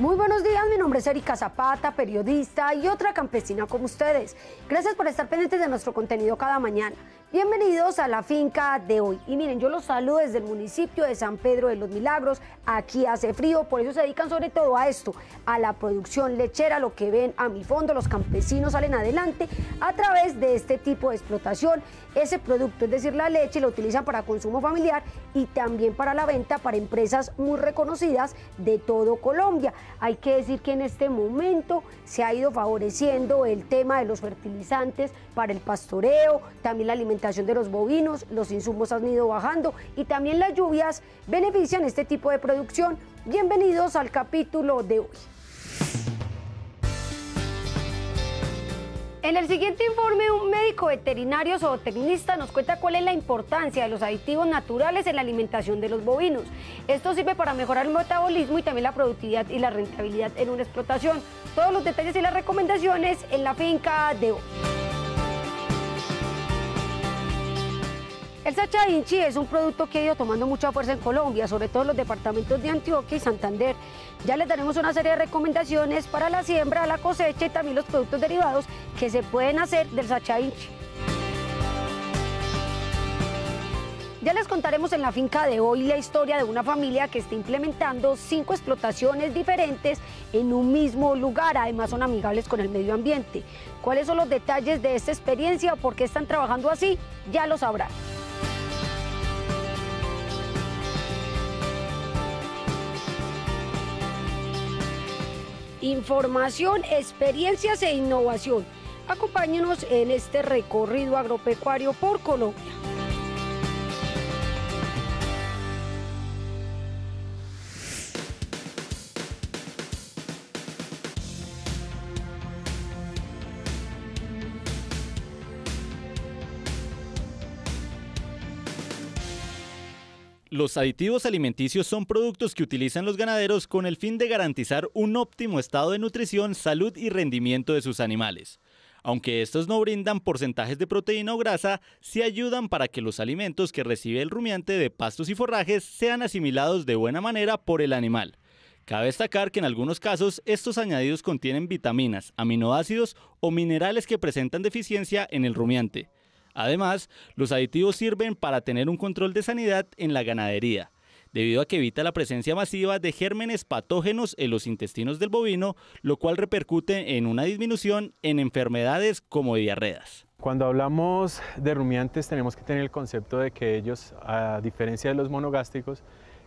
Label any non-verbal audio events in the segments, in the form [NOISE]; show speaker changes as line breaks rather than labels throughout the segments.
Muy buenos días, mi nombre es Erika Zapata, periodista y otra campesina como ustedes. Gracias por estar pendientes de nuestro contenido cada mañana. Bienvenidos a la finca de hoy. Y miren, yo los saludo desde el municipio de San Pedro de los Milagros. Aquí hace frío, por eso se dedican sobre todo a esto, a la producción lechera, lo que ven a mi fondo, los campesinos salen adelante a través de este tipo de explotación. Ese producto, es decir, la leche, lo utilizan para consumo familiar y también para la venta para empresas muy reconocidas de todo Colombia. Hay que decir que en este momento se ha ido favoreciendo el tema de los fertilizantes para el pastoreo, también la alimentación de los bovinos, los insumos han ido bajando y también las lluvias benefician este tipo de producción. Bienvenidos al capítulo de hoy. En el siguiente informe, un médico veterinario zootecnista nos cuenta cuál es la importancia de los aditivos naturales en la alimentación de los bovinos. Esto sirve para mejorar el metabolismo y también la productividad y la rentabilidad en una explotación. Todos los detalles y las recomendaciones en la finca de hoy. El Sacha Inchi es un producto que ha ido tomando mucha fuerza en Colombia, sobre todo en los departamentos de Antioquia y Santander. Ya les daremos una serie de recomendaciones para la siembra, la cosecha y también los productos derivados que se pueden hacer del Sacha Inchi. Ya les contaremos en la finca de hoy la historia de una familia que está implementando cinco explotaciones diferentes en un mismo lugar. Además son amigables con el medio ambiente. ¿Cuáles son los detalles de esta experiencia o por qué están trabajando así? Ya lo sabrán. Información, experiencias e innovación. Acompáñenos en este recorrido agropecuario por Colombia.
Los aditivos alimenticios son productos que utilizan los ganaderos con el fin de garantizar un óptimo estado de nutrición, salud y rendimiento de sus animales. Aunque estos no brindan porcentajes de proteína o grasa, sí ayudan para que los alimentos que recibe el rumiante de pastos y forrajes sean asimilados de buena manera por el animal. Cabe destacar que en algunos casos estos añadidos contienen vitaminas, aminoácidos o minerales que presentan deficiencia en el rumiante. Además, los aditivos sirven para tener un control de sanidad en la ganadería, debido a que evita la presencia masiva de gérmenes patógenos en los intestinos del bovino, lo cual repercute en una disminución en enfermedades como diarreas.
Cuando hablamos de rumiantes tenemos que tener el concepto de que ellos, a diferencia de los monogástricos,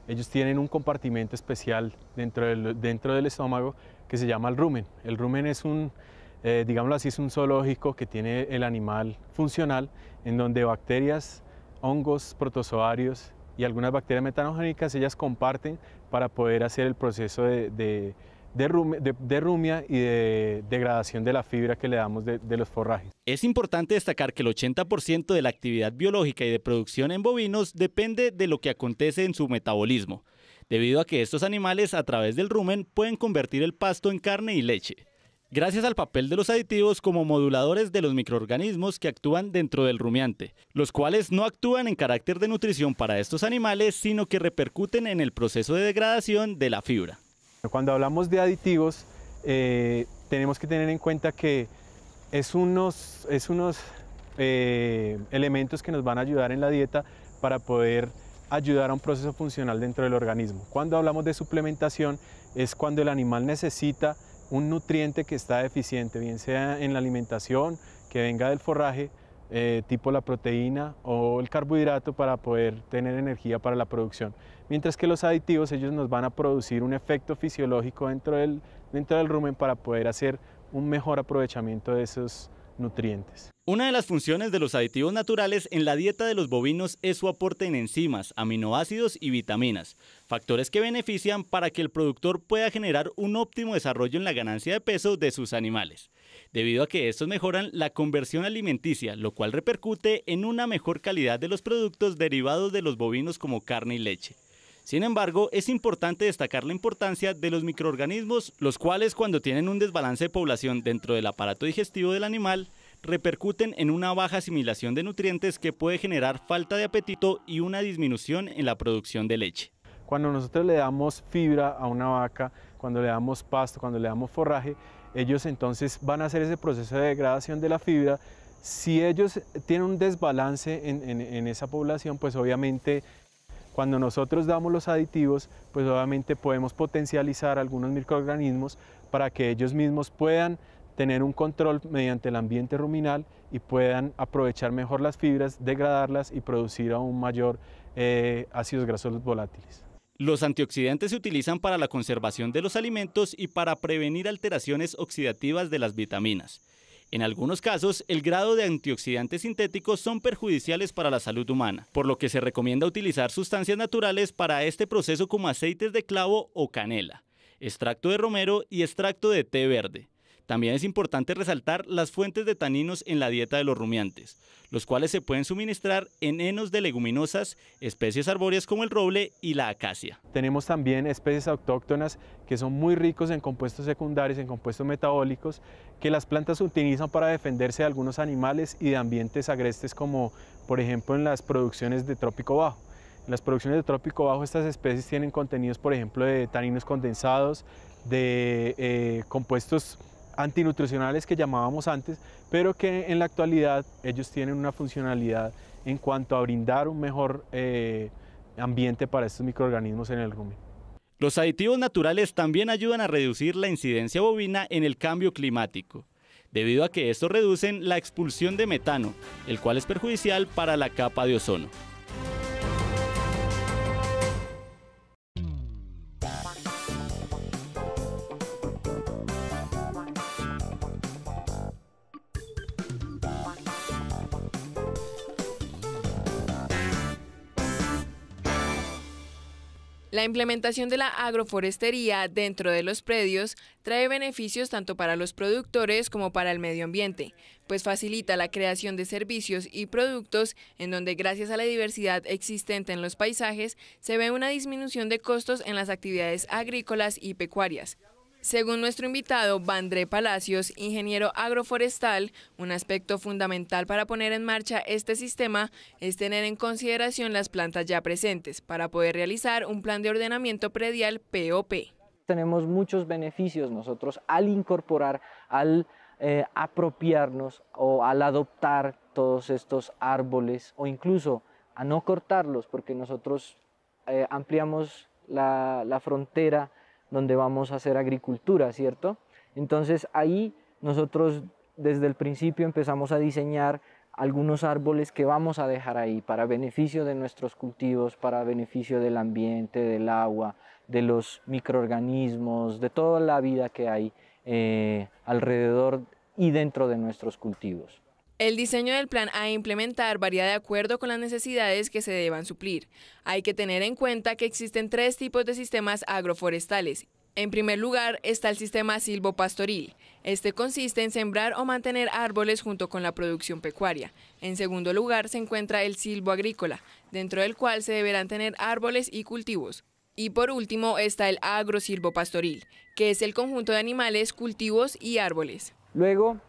ellos tienen un compartimento especial dentro del, dentro del estómago que se llama el rumen. El rumen es un eh, digámoslo así, es un zoológico que tiene el animal funcional, en donde bacterias, hongos, protozoarios y algunas bacterias metanogénicas, ellas comparten para poder hacer el proceso de, de, de, rumia y de degradación de la fibra que le damos de, los forrajes.
Es importante destacar que el 80% de la actividad biológica y de producción en bovinos depende de lo que acontece en su metabolismo, debido a que estos animales a través del rumen pueden convertir el pasto en carne y leche gracias al papel de los aditivos como moduladores de los microorganismos que actúan dentro del rumiante, los cuales no actúan en carácter de nutrición para estos animales, sino que repercuten en el proceso de degradación de la fibra.
Cuando hablamos de aditivos, eh, tenemos que tener en cuenta que es unos, es unos eh, elementos que nos van a ayudar en la dieta para poder ayudar a un proceso funcional dentro del organismo. Cuando hablamos de suplementación es cuando el animal necesita un nutriente que está deficiente, bien sea en la alimentación, que venga del forraje, eh, tipo la proteína o el carbohidrato para poder tener energía para la producción. Mientras que los aditivos, ellos nos van a producir un efecto fisiológico dentro del, dentro del rumen para poder hacer un mejor aprovechamiento de esos nutrientes.
Una de las funciones de los aditivos naturales en la dieta de los bovinos es su aporte en enzimas, aminoácidos y vitaminas, factores que benefician para que el productor pueda generar un óptimo desarrollo en la ganancia de peso de sus animales, debido a que estos mejoran la conversión alimenticia, lo cual repercute en una mejor calidad de los productos derivados de los bovinos como carne y leche. Sin embargo, es importante destacar la importancia de los microorganismos, los cuales cuando tienen un desbalance de población dentro del aparato digestivo del animal, repercuten en una baja asimilación de nutrientes que puede generar falta de apetito y una disminución en la producción de leche.
Cuando nosotros le damos fibra a una vaca, cuando le damos pasto, cuando le damos forraje, ellos entonces van a hacer ese proceso de degradación de la fibra. Si ellos tienen un desbalance en, esa población, pues obviamente cuando nosotros damos los aditivos, pues obviamente podemos potencializar algunos microorganismos para que ellos mismos puedan tener un control mediante el ambiente ruminal y puedan aprovechar mejor las fibras, degradarlas y producir aún mayor eh, ácidos grasos volátiles.
Los antioxidantes se utilizan para la conservación de los alimentos y para prevenir alteraciones oxidativas de las vitaminas. En algunos casos, el grado de antioxidantes sintéticos son perjudiciales para la salud humana, por lo que se recomienda utilizar sustancias naturales para este proceso como aceites de clavo o canela, extracto de romero y extracto de té verde. También es importante resaltar las fuentes de taninos en la dieta de los rumiantes, los cuales se pueden suministrar en henos de leguminosas, especies arbóreas como el roble y la acacia.
Tenemos también especies autóctonas que son muy ricos en compuestos secundarios, en compuestos metabólicos, que las plantas utilizan para defenderse de algunos animales y de ambientes agrestes como por ejemplo en las producciones de trópico bajo. En las producciones de trópico bajo estas especies tienen contenidos por ejemplo de taninos condensados, de eh, compuestos antinutricionales que llamábamos antes, pero que en la actualidad ellos tienen una funcionalidad en cuanto a brindar un mejor eh, ambiente para estos microorganismos en el rumen.
Los aditivos naturales también ayudan a reducir la incidencia bovina en el cambio climático, debido a que estos reducen la expulsión de metano, el cual es perjudicial para la capa de ozono.
La implementación de la agroforestería dentro de los predios trae beneficios tanto para los productores como para el medio ambiente, pues facilita la creación de servicios y productos en donde gracias a la diversidad existente en los paisajes se ve una disminución de costos en las actividades agrícolas y pecuarias. Según nuestro invitado, Vandré Palacios, ingeniero agroforestal, un aspecto fundamental para poner en marcha este sistema es tener en consideración las plantas ya presentes para poder realizar un plan de ordenamiento predial POP.
Tenemos muchos beneficios nosotros al incorporar, al eh, apropiarnos o al adoptar todos estos árboles o incluso a no cortarlos porque nosotros eh, ampliamos la, la frontera donde vamos a hacer agricultura, ¿cierto? Entonces ahí nosotros desde el principio empezamos a diseñar algunos árboles que vamos a dejar ahí para beneficio de nuestros cultivos, para beneficio del ambiente, del agua, de los microorganismos, de toda la vida que hay eh, alrededor y dentro de nuestros cultivos.
El diseño del plan a implementar varía de acuerdo con las necesidades que se deban suplir. Hay que tener en cuenta que existen tres tipos de sistemas agroforestales. En primer lugar está el sistema silvopastoril. Este consiste en sembrar o mantener árboles junto con la producción pecuaria. En segundo lugar se encuentra el silvo agrícola, dentro del cual se deberán tener árboles y cultivos. Y por último está el agrosilvopastoril, que es el conjunto de animales, cultivos y árboles.
Luego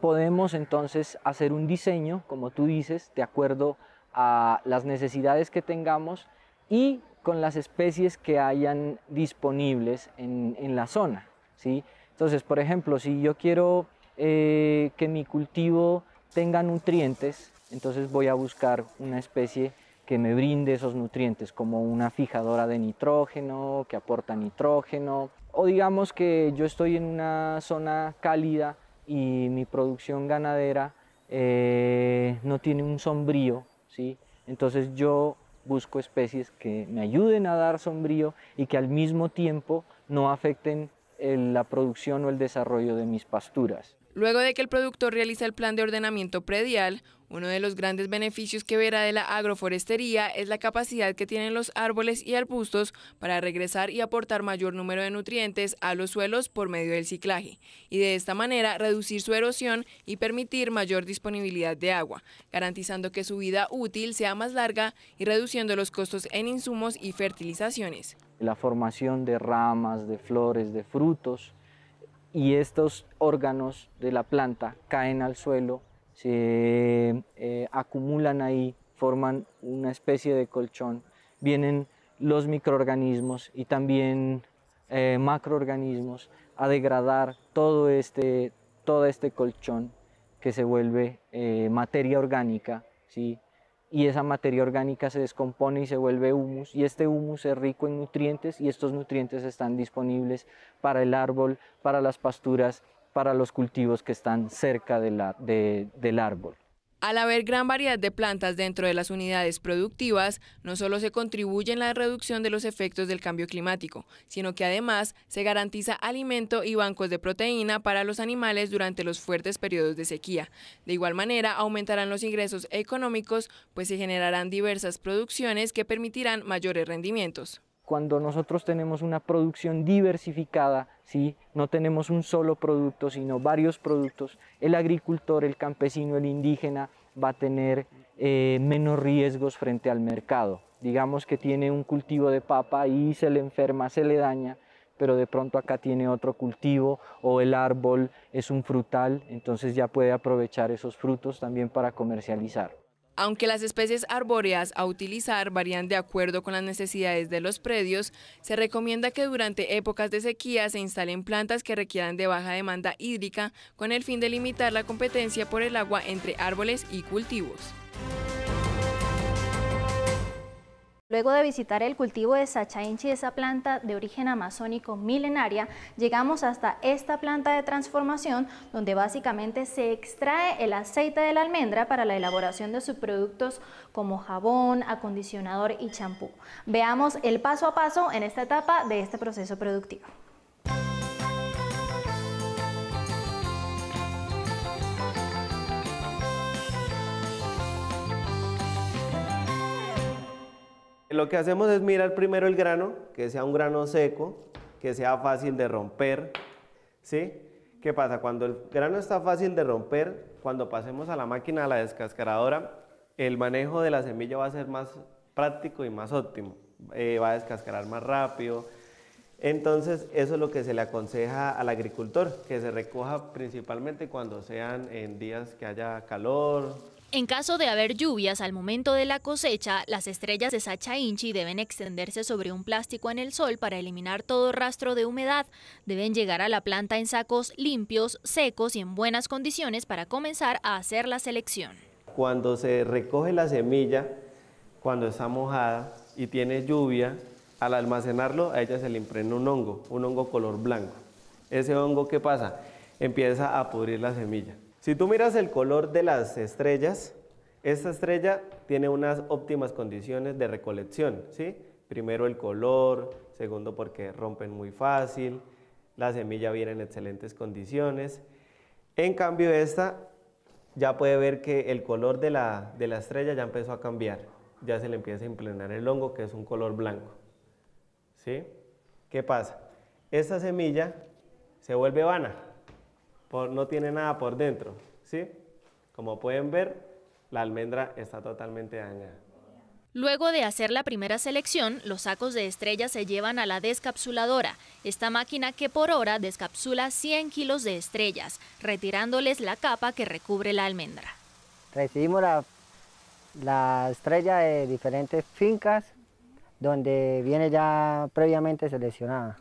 podemos entonces hacer un diseño, como tú dices, de acuerdo a las necesidades que tengamos y con las especies que hayan disponibles en, la zona. ¿sí? Entonces, por ejemplo, si yo quiero eh, que mi cultivo tenga nutrientes, entonces voy a buscar una especie que me brinde esos nutrientes, como una fijadora de nitrógeno, que aporta nitrógeno, o digamos que yo estoy en una zona cálida y mi producción ganadera eh, no tiene un sombrío, ¿sí? entonces yo busco especies que me ayuden a dar sombrío y que al mismo tiempo no afecten la producción o el desarrollo de mis pasturas.
Luego de que el productor realiza el plan de ordenamiento predial, uno de los grandes beneficios que verá de la agroforestería es la capacidad que tienen los árboles y arbustos para regresar y aportar mayor número de nutrientes a los suelos por medio del ciclaje, y de esta manera reducir su erosión y permitir mayor disponibilidad de agua, garantizando que su vida útil sea más larga y reduciendo los costos en insumos y fertilizaciones.
La formación de ramas, de flores, de frutos, y estos órganos de la planta caen al suelo, se eh, acumulan ahí, forman una especie de colchón, vienen los microorganismos y también eh, macroorganismos a degradar todo este, todo este colchón que se vuelve eh, materia orgánica, ¿sí? Y esa materia orgánica se descompone y se vuelve humus y este humus es rico en nutrientes y estos nutrientes están disponibles para el árbol, para las pasturas, para los cultivos que están cerca del árbol.
Al haber gran variedad de plantas dentro de las unidades productivas, no solo se contribuye en la reducción de los efectos del cambio climático, sino que además se garantiza alimento y bancos de proteína para los animales durante los fuertes periodos de sequía. De igual manera, aumentarán los ingresos económicos, pues se generarán diversas producciones que permitirán mayores rendimientos
cuando nosotros tenemos una producción diversificada, ¿sí? no tenemos un solo producto, sino varios productos, el agricultor, el campesino, el indígena va a tener eh, menos riesgos frente al mercado. Digamos que tiene un cultivo de papa y se le enferma, se le daña, pero de pronto acá tiene otro cultivo o el árbol es un frutal, entonces ya puede aprovechar esos frutos también para comercializar.
Aunque las especies arbóreas a utilizar varían de acuerdo con las necesidades de los predios, se recomienda que durante épocas de sequía se instalen plantas que requieran de baja demanda hídrica con el fin de limitar la competencia por el agua entre árboles y cultivos.
Luego de visitar el cultivo de Sachainchi, esa planta de origen amazónico milenaria, llegamos hasta esta planta de transformación donde básicamente se extrae el aceite de la almendra para la elaboración de subproductos como jabón, acondicionador y champú. Veamos el paso a paso en esta etapa de este proceso productivo.
Lo que hacemos es mirar primero el grano, que sea un grano seco, que sea fácil de romper, ¿sí? ¿Qué pasa? Cuando el grano está fácil de romper, cuando pasemos a la máquina, a la descascaradora, el manejo de la semilla va a ser más práctico y más óptimo. Eh, va a descascarar más rápido. Entonces, eso es lo que se le aconseja al agricultor, que se recoja principalmente cuando sean en días que haya calor,
en caso de haber lluvias al momento de la cosecha, las estrellas de Sacha Inchi deben extenderse sobre un plástico en el sol para eliminar todo rastro de humedad. Deben llegar a la planta en sacos limpios, secos y en buenas condiciones para comenzar a hacer la selección.
Cuando se recoge la semilla, cuando está mojada y tiene lluvia, al almacenarlo a ella se le impregna un hongo, un hongo color blanco. Ese hongo, ¿qué pasa? Empieza a pudrir la semilla. Si tú miras el color de las estrellas, esta estrella tiene unas óptimas condiciones de recolección, ¿sí? Primero el color, segundo porque rompen muy fácil, la semilla viene en excelentes condiciones. En cambio esta ya puede ver que el color de la, de la estrella ya empezó a cambiar, ya se le empieza a impregnar el hongo que es un color blanco. ¿Sí? ¿Qué pasa? Esta semilla se vuelve vana, no tiene nada por dentro, ¿sí? Como pueden ver, la almendra está totalmente dañada.
Luego de hacer la primera selección, los sacos de estrellas se llevan a la descapsuladora, esta máquina que por hora descapsula 100 kilos de estrellas, retirándoles la capa que recubre la almendra.
Recibimos la, la estrella de diferentes fincas donde viene ya previamente seleccionada.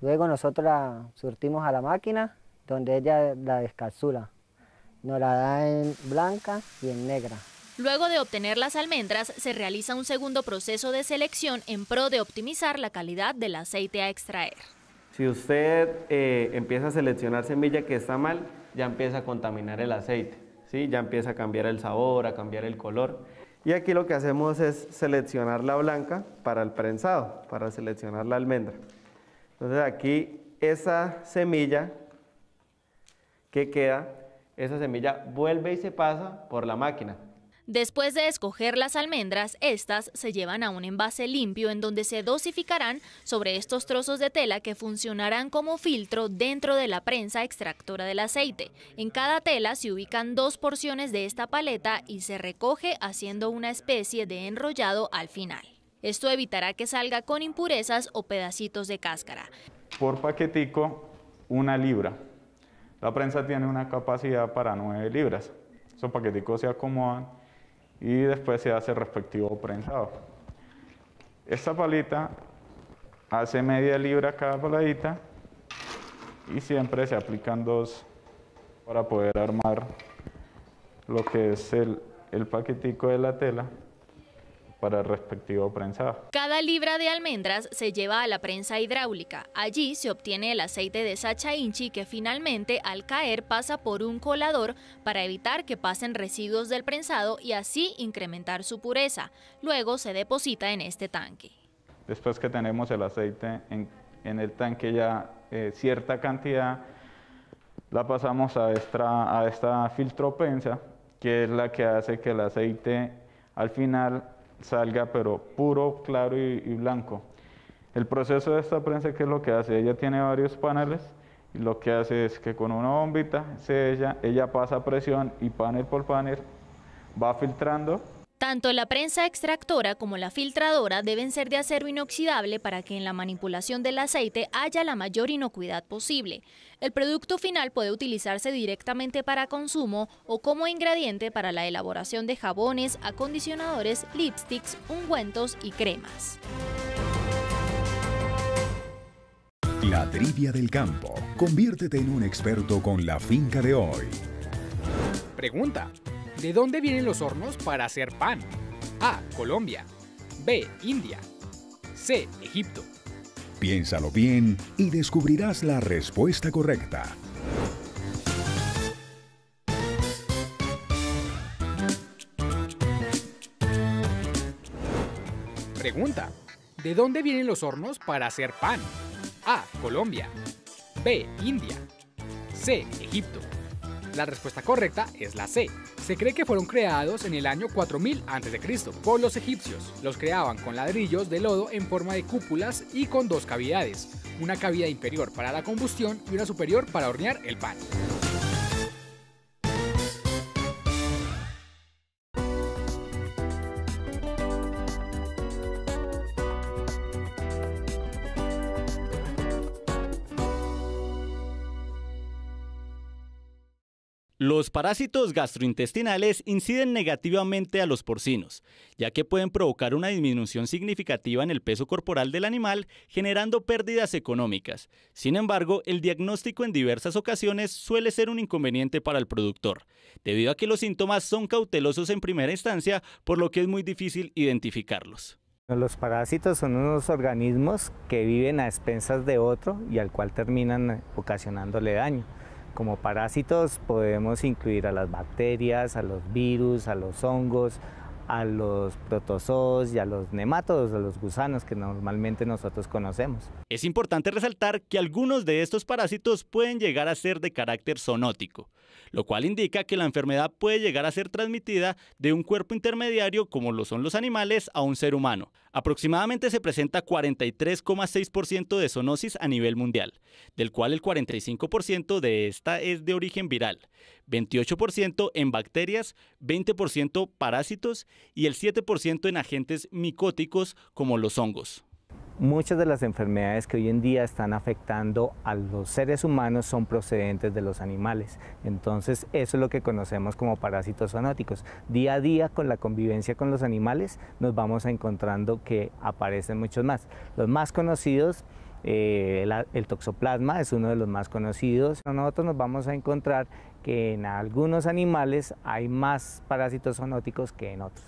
Luego nosotros la surtimos a la máquina donde ella la descapsula. Nos la da en blanca y en negra.
Luego de obtener las almendras, se realiza un segundo proceso de selección en pro de optimizar la calidad del aceite a extraer.
Si usted eh, empieza a seleccionar semilla que está mal, ya empieza a contaminar el aceite, ¿sí? ya empieza a cambiar el sabor, a cambiar el color. Y aquí lo que hacemos es seleccionar la blanca para el prensado, para seleccionar la almendra. Entonces aquí esa semilla ¿qué queda? Esa semilla vuelve y se pasa por la máquina.
Después de escoger las almendras, estas se llevan a un envase limpio en donde se dosificarán sobre estos trozos de tela que funcionarán como filtro dentro de la prensa extractora del aceite. En cada tela se ubican dos porciones de esta paleta y se recoge haciendo una especie de enrollado al final. Esto evitará que salga con impurezas o pedacitos de cáscara.
Por paquetico, una libra. La prensa tiene una capacidad para 9 libras. Esos paqueticos se acomodan y después se hace el respectivo prensado. Esta palita hace media libra cada paladita y siempre se aplican dos para poder armar lo que es el, el paquetico de la tela para el respectivo prensado.
Cada libra de almendras se lleva a la prensa hidráulica. Allí se obtiene el aceite de Sacha Inchi que finalmente al caer pasa por un colador para evitar que pasen residuos del prensado y así incrementar su pureza. Luego se deposita en este tanque.
Después que tenemos el aceite en, en el tanque ya eh, cierta cantidad, la pasamos a esta, a esta filtroprensa, que es la que hace que el aceite al final salga pero puro, claro y, blanco. El proceso de esta prensa, ¿qué es lo que hace? Ella tiene varios paneles y lo que hace es que con una bombita se ella, ella pasa presión y panel por panel va filtrando
tanto la prensa extractora como la filtradora deben ser de acero inoxidable para que en la manipulación del aceite haya la mayor inocuidad posible. El producto final puede utilizarse directamente para consumo o como ingrediente para la elaboración de jabones, acondicionadores, lipsticks, ungüentos y cremas.
La trivia del campo. Conviértete en un experto con la finca de hoy.
Pregunta. ¿De dónde vienen los hornos para hacer pan? A. Colombia. B. India. C. Egipto.
Piénsalo bien y descubrirás la respuesta correcta.
Pregunta. ¿De dónde vienen los hornos para hacer pan? A. Colombia. B. India. C. Egipto. La respuesta correcta es la C. Se cree que fueron creados en el año 4000 a.C. por los egipcios. Los creaban con ladrillos de lodo en forma de cúpulas y con dos cavidades, una cavidad inferior para la combustión y una superior para hornear el pan.
Los parásitos gastrointestinales inciden negativamente a los porcinos, ya que pueden provocar una disminución significativa en el peso corporal del animal, generando pérdidas económicas. Sin embargo, el diagnóstico en diversas ocasiones suele ser un inconveniente para el productor, debido a que los síntomas son cautelosos en primera instancia, por lo que es muy difícil identificarlos.
Los parásitos son unos organismos que viven a expensas de otro y al cual terminan ocasionándole daño. Como parásitos podemos incluir a las bacterias, a los virus, a los hongos, a los protozoos y a los nemátodos, a los gusanos que normalmente nosotros conocemos.
Es importante resaltar que algunos de estos parásitos pueden llegar a ser de carácter zoonótico, lo cual indica que la enfermedad puede llegar a ser transmitida de un cuerpo intermediario como lo son los animales a un ser humano. Aproximadamente se presenta 43,6% de zoonosis a nivel mundial, del cual el 45% de esta es de origen viral, 28% en bacterias, 20% parásitos y el 7% en agentes micóticos como los hongos.
Muchas de las enfermedades que hoy en día están afectando a los seres humanos son procedentes de los animales. Entonces, eso es lo que conocemos como parásitos zoonóticos. Día a día, con la convivencia con los animales, nos vamos encontrando que aparecen muchos más. Los más conocidos eh, el, el, toxoplasma es uno de los más conocidos. Nosotros nos vamos a encontrar que en algunos animales hay más parásitos zoonóticos que en otros.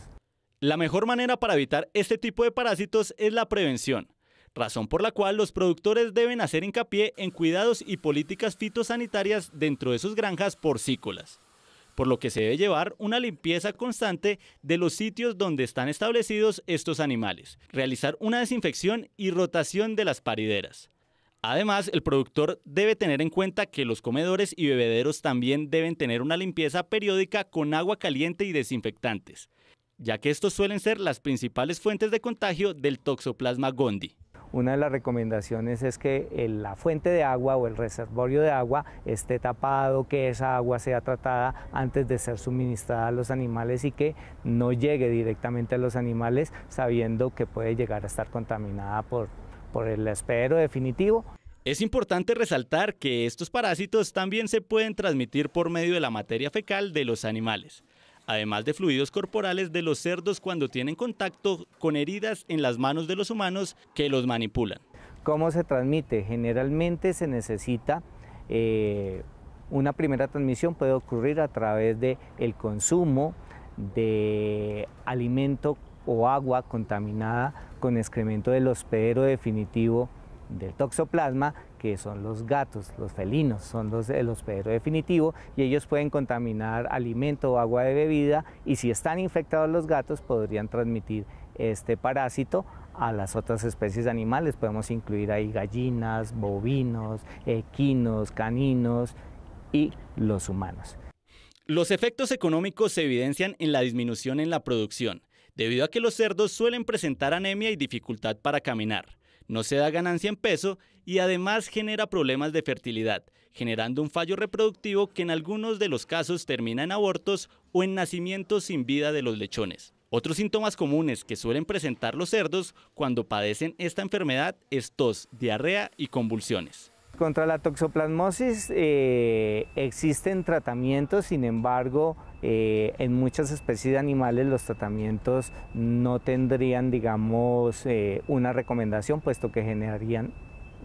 La mejor manera para evitar este tipo de parásitos es la prevención, razón por la cual los productores deben hacer hincapié en cuidados y políticas fitosanitarias dentro de sus granjas porcícolas por lo que se debe llevar una limpieza constante de los sitios donde están establecidos estos animales, realizar una desinfección y rotación de las parideras. Además, el productor debe tener en cuenta que los comedores y bebederos también deben tener una limpieza periódica con agua caliente y desinfectantes, ya que estos suelen ser las principales fuentes de contagio del Toxoplasma gondii.
Una de las recomendaciones es que la fuente de agua o el reservorio de agua esté tapado, que esa agua sea tratada antes de ser suministrada a los animales y que no llegue directamente a los animales sabiendo que puede llegar a estar contaminada por, por el espero definitivo.
Es importante resaltar que estos parásitos también se pueden transmitir por medio de la materia fecal de los animales además de fluidos corporales de los cerdos cuando tienen contacto con heridas en las manos de los humanos que los manipulan.
¿Cómo se transmite? Generalmente se necesita eh, una primera transmisión, puede ocurrir a través del el consumo de alimento o agua contaminada con excremento del hospedero definitivo del toxoplasma, que son los gatos, los felinos, son los del hospedero definitivo y ellos pueden contaminar alimento o agua de bebida y si están infectados los gatos podrían transmitir este parásito a las otras especies animales. Podemos incluir ahí gallinas, bovinos, equinos, caninos y los humanos.
Los efectos económicos se evidencian en la disminución en la producción, debido a que los cerdos suelen presentar anemia y dificultad para caminar. No se da ganancia en peso y además genera problemas de fertilidad, generando un fallo reproductivo que en algunos de los casos termina en abortos o en nacimientos sin vida de los lechones. Otros síntomas comunes que suelen presentar los cerdos cuando padecen esta enfermedad es tos, diarrea y convulsiones.
Contra la toxoplasmosis eh, existen tratamientos, sin embargo, eh, en muchas especies de animales los tratamientos no tendrían, digamos, eh, una recomendación, puesto que generarían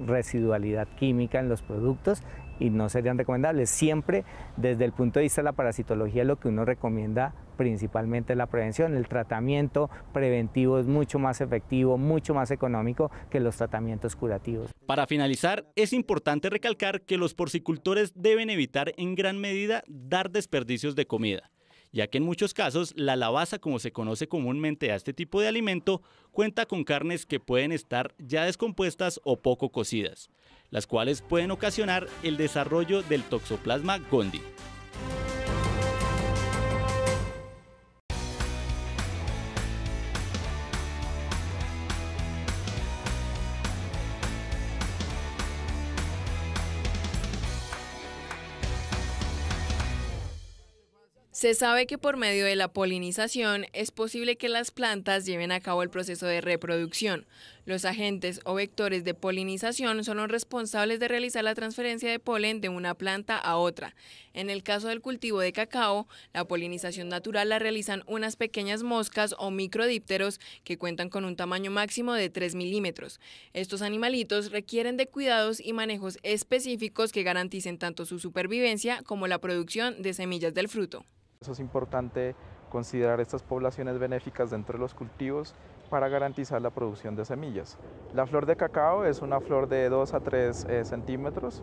residualidad química en los productos y no serían recomendables. Siempre desde el punto de vista de la parasitología lo que uno recomienda principalmente es la prevención. El tratamiento preventivo es mucho más efectivo, mucho más económico que los tratamientos curativos.
Para finalizar, es importante recalcar que los porcicultores deben evitar en gran medida dar desperdicios de comida ya que en muchos casos la lavaza, como se conoce comúnmente a este tipo de alimento, cuenta con carnes que pueden estar ya descompuestas o poco cocidas, las cuales pueden ocasionar el desarrollo del toxoplasma gondii.
Se sabe que por medio de la polinización es posible que las plantas lleven a cabo el proceso de reproducción. Los agentes o vectores de polinización son los responsables de realizar la transferencia de polen de una planta a otra. En el caso del cultivo de cacao, la polinización natural la realizan unas pequeñas moscas o microdípteros que cuentan con un tamaño máximo de 3 milímetros. Estos animalitos requieren de cuidados y manejos específicos que garanticen tanto su supervivencia como la producción de semillas del fruto.
Es importante considerar estas poblaciones benéficas dentro de los cultivos para garantizar la producción de semillas. La flor de cacao es una flor de 2 a 3 eh, centímetros,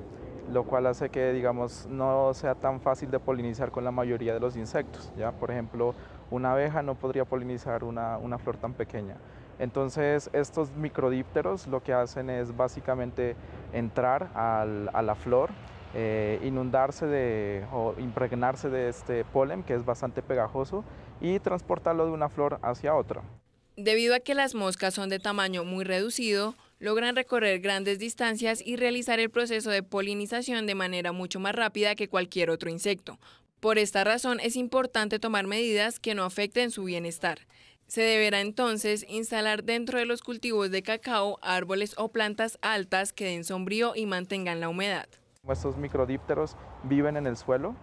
lo cual hace que digamos, no sea tan fácil de polinizar con la mayoría de los insectos. ¿ya? Por ejemplo, una abeja no podría polinizar una, una flor tan pequeña. Entonces estos microdípteros lo que hacen es básicamente entrar a la flor eh, inundarse de, o impregnarse de este polen que es bastante pegajoso y transportarlo de una flor hacia otra.
Debido a que las moscas son de tamaño muy reducido, logran recorrer grandes distancias y realizar el proceso de polinización de manera mucho más rápida que cualquier otro insecto. Por esta razón es importante tomar medidas que no afecten su bienestar. Se deberá entonces instalar dentro de los cultivos de cacao árboles o plantas altas que den sombrío y mantengan la humedad.
Estos microdípteros viven en el suelo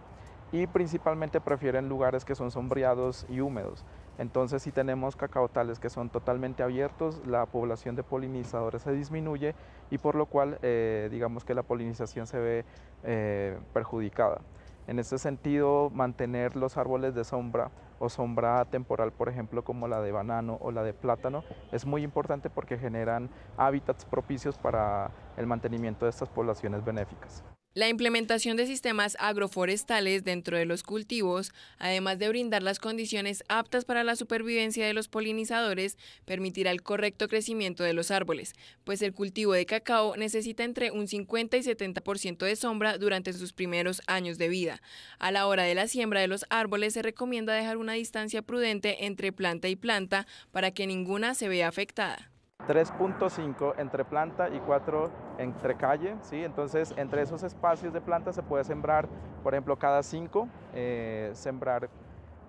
y principalmente prefieren lugares que son sombreados y húmedos. Entonces si tenemos cacaotales que son totalmente abiertos, la población de polinizadores se disminuye y por lo cual eh, digamos que la polinización se ve eh, perjudicada. En este sentido, mantener los árboles de sombra o sombra temporal, por ejemplo, como la de banano o la de plátano, es muy importante porque generan hábitats propicios para el mantenimiento de estas poblaciones benéficas.
La implementación de sistemas agroforestales dentro de los cultivos, además de brindar las condiciones aptas para la supervivencia de los polinizadores, permitirá el correcto crecimiento de los árboles, pues el cultivo de cacao necesita entre un 50 y 70% de sombra durante sus primeros años de vida. A la hora de la siembra de los árboles se recomienda dejar una distancia prudente entre planta y planta para que ninguna se vea afectada.
3.5 entre planta y 4 entre calle, ¿sí? entonces entre esos espacios de planta se puede sembrar, por ejemplo, cada 5 eh, sembrar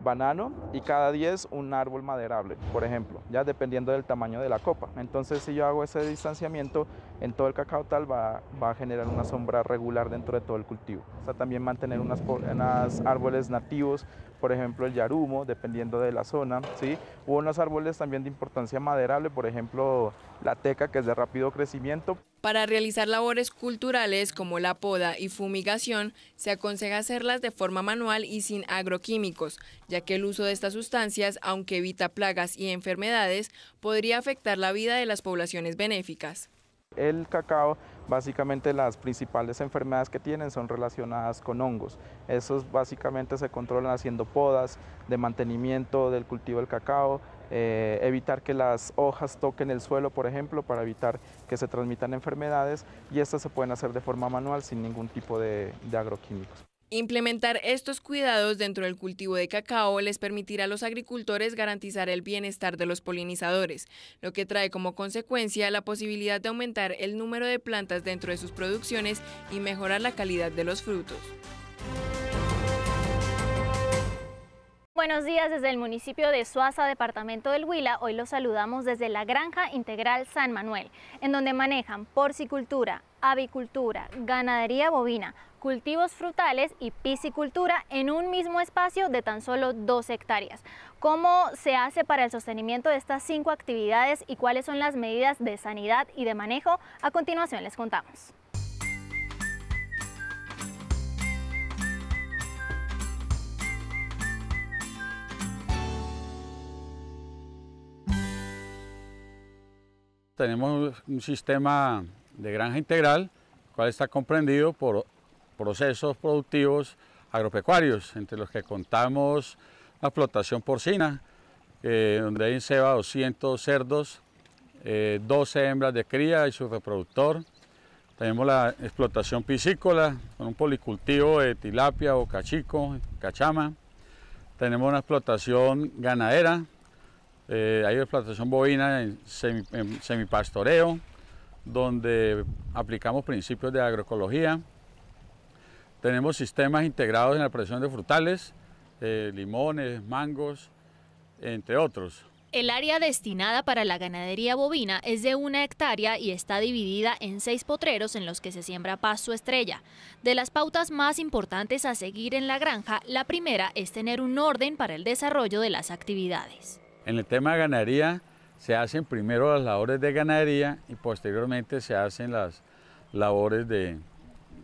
banano y cada 10 un árbol maderable, por ejemplo, ya dependiendo del tamaño de la copa. Entonces si yo hago ese distanciamiento, en todo el cacao tal va, va, a generar una sombra regular dentro de todo el cultivo. O sea, también mantener unos árboles nativos, por ejemplo el yarumo, dependiendo de la zona, ¿sí? Hubo unos árboles también de importancia maderable, por ejemplo la teca, que es de rápido crecimiento.
Para realizar labores culturales como la poda y fumigación, se aconseja hacerlas de forma manual y sin agroquímicos, ya que el uso de estas sustancias, aunque evita plagas y enfermedades, podría afectar la vida de las poblaciones benéficas.
El cacao, básicamente las principales enfermedades que tienen son relacionadas con hongos. Esos básicamente se controlan haciendo podas de mantenimiento del cultivo del cacao, eh, evitar que las hojas toquen el suelo, por ejemplo, para evitar que se transmitan enfermedades y estas se pueden hacer de forma manual sin ningún tipo de agroquímicos.
Implementar estos cuidados dentro del cultivo de cacao les permitirá a los agricultores garantizar el bienestar de los polinizadores, lo que trae como consecuencia la posibilidad de aumentar el número de plantas dentro de sus producciones y mejorar la calidad de los frutos.
Buenos días desde el municipio de Suaza, departamento del Huila. Hoy los saludamos desde la Granja Integral San Manuel, en donde manejan porcicultura, avicultura, ganadería bovina, cultivos frutales y piscicultura en un mismo espacio de tan solo dos hectáreas. ¿Cómo se hace para el sostenimiento de estas cinco actividades y cuáles son las medidas de sanidad y de manejo? A continuación les contamos.
Tenemos un sistema de granja integral, cual está comprendido por procesos productivos agropecuarios, entre los que contamos la explotación porcina, donde hay en ceba 200 cerdos, 12 eh, hembras de cría y su reproductor. Tenemos la explotación piscícola, con un policultivo de tilapia o cachico, cachama. Tenemos una explotación ganadera, eh, hay explotación bovina en, en semipastoreo, donde aplicamos principios de agroecología. Tenemos sistemas integrados en la producción de frutales, eh, limones, mangos, entre otros.
El área destinada para la ganadería bovina es de una hectárea y está dividida en seis potreros en los que se siembra pasto estrella. De las pautas más importantes a seguir en la granja, la primera es tener un orden para el desarrollo de las actividades.
En el tema de ganadería se hacen primero las labores de ganadería y posteriormente se hacen las labores de,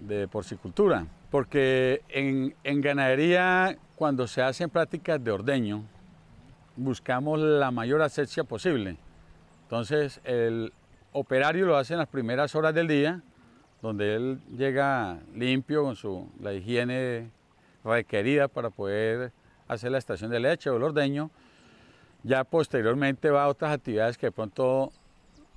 de porcicultura porque en, ganadería, cuando se hacen prácticas de ordeño, buscamos la mayor asepsia posible. Entonces, el operario lo hace en las primeras horas del día, donde él llega limpio con su, la higiene requerida para poder hacer la estación de leche o el ordeño. Ya posteriormente va a otras actividades que de pronto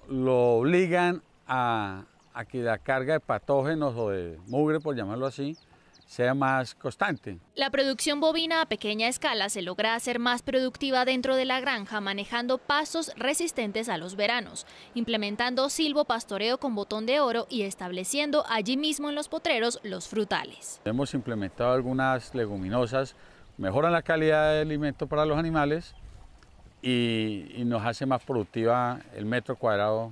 lo obligan a, a que la carga de patógenos o de mugre, por llamarlo así, sea más constante.
La producción bovina a pequeña escala se logra hacer más productiva dentro de la granja manejando pastos resistentes a los veranos, implementando silvo pastoreo con botón de oro y estableciendo allí mismo en los potreros los frutales.
Hemos implementado algunas leguminosas, mejoran la calidad de alimento para los animales y, y nos hace más productiva el metro cuadrado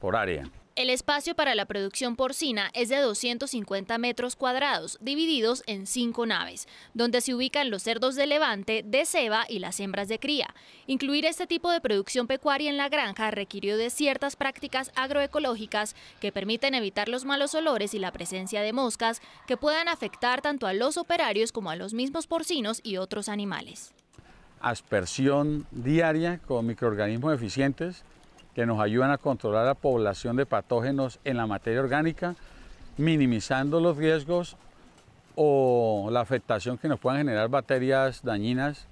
por área.
El espacio para la producción porcina es de 250 metros cuadrados, divididos en cinco naves, donde se ubican los cerdos de levante, de ceba y las hembras de cría. Incluir este tipo de producción pecuaria en la granja requirió de ciertas prácticas agroecológicas que permiten evitar los malos olores y la presencia de moscas que puedan afectar tanto a los operarios como a los mismos porcinos y otros animales.
Aspersión diaria con microorganismos eficientes que nos ayudan a controlar la población de patógenos en la materia orgánica, minimizando los riesgos o la afectación que nos puedan generar bacterias dañinas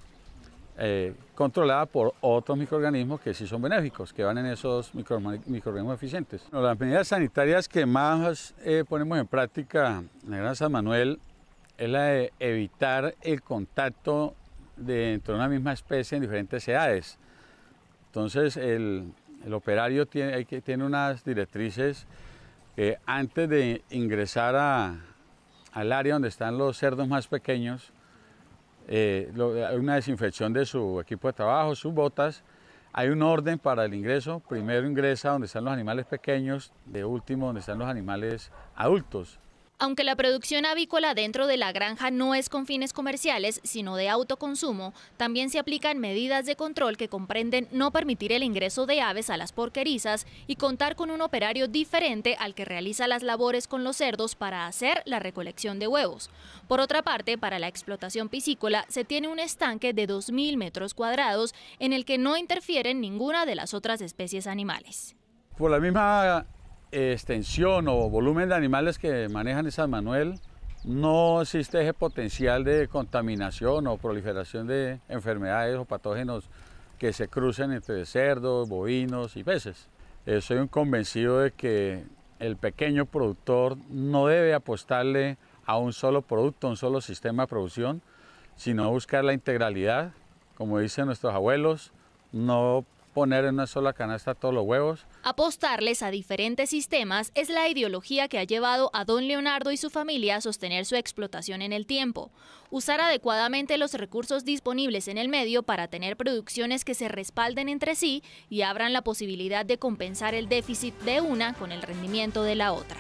eh, controlada por otros microorganismos que sí son benéficos, que van en esos microorganismos eficientes. las medidas sanitarias que más eh, ponemos en práctica en la Gran San Manuel es la de evitar el contacto dentro de una misma especie en diferentes edades. Entonces, el, el operario tiene, tiene unas directrices que antes de ingresar al área donde están los cerdos más pequeños, eh, hay una desinfección de su equipo de trabajo, sus botas, hay un orden para el ingreso. Primero ingresa donde están los animales pequeños, de último donde están los animales adultos.
Aunque la producción avícola dentro de la granja no es con fines comerciales, sino de autoconsumo, también se aplican medidas de control que comprenden no permitir el ingreso de aves a las porquerizas y contar con un operario diferente al que realiza las labores con los cerdos para hacer la recolección de huevos. Por otra parte, para la explotación piscícola se tiene un estanque de 2.000 metros cuadrados en el que no interfieren ninguna de las otras especies animales.
Por la misma extensión o volumen de animales que manejan San Manuel, no existe ese potencial de contaminación o proliferación de enfermedades o patógenos que se crucen entre cerdos, bovinos y peces. Eh, soy un convencido de que el pequeño productor no debe apostarle a un solo producto, a un solo sistema de producción, sino buscar la integralidad, como dicen nuestros abuelos, no poner en una sola canasta todos los huevos.
Apostarles a diferentes sistemas es la ideología que ha llevado a don Leonardo y su familia a sostener su explotación en el tiempo. Usar adecuadamente los recursos disponibles en el medio para tener producciones que se respalden entre sí y abran la posibilidad de compensar el déficit de una con el rendimiento de la otra.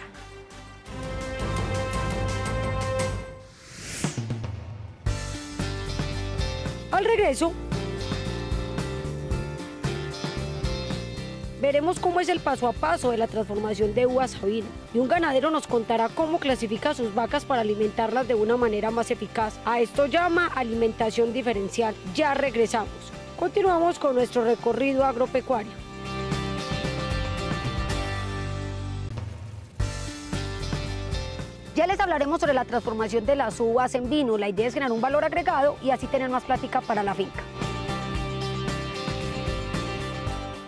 Al regreso, Veremos cómo es el paso a paso de la transformación de uvas a vino y un ganadero nos contará cómo clasifica sus vacas para alimentarlas de una manera más eficaz. A esto llama alimentación diferencial. Ya regresamos. Continuamos con nuestro recorrido agropecuario. Ya les hablaremos sobre la transformación de las uvas en vino. La idea es generar un valor agregado y así tener más plática para la finca.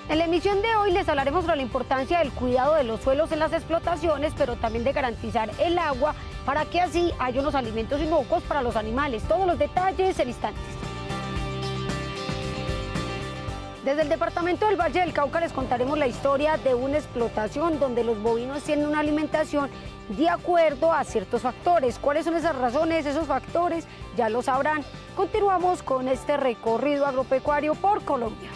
En la emisión de hoy les hablaremos sobre la importancia del cuidado de los suelos en las explotaciones, pero también de garantizar el agua para que así haya unos alimentos inocuos para los animales. Todos los detalles en instantes. Desde el departamento del Valle del Cauca les contaremos la historia de una explotación donde los bovinos tienen una alimentación de acuerdo a ciertos factores. ¿Cuáles son esas razones, esos factores? Ya lo sabrán. Continuamos con este recorrido agropecuario por Colombia.